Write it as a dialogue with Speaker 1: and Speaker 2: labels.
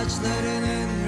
Speaker 1: ağaçlarının